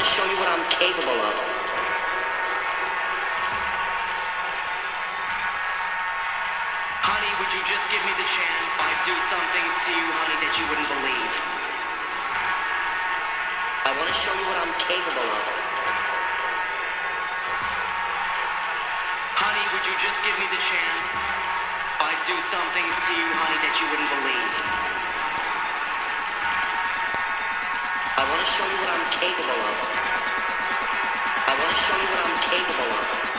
show you what I'm capable of. Honey, would you just give me the chance? I'd do something to you, honey, that you wouldn't believe. I want to show you what I'm capable of. Honey, would you just give me the chance? I'd do something to you, honey, that you wouldn't believe. I want to show you what I'm capable of. I want to show you what I'm capable of.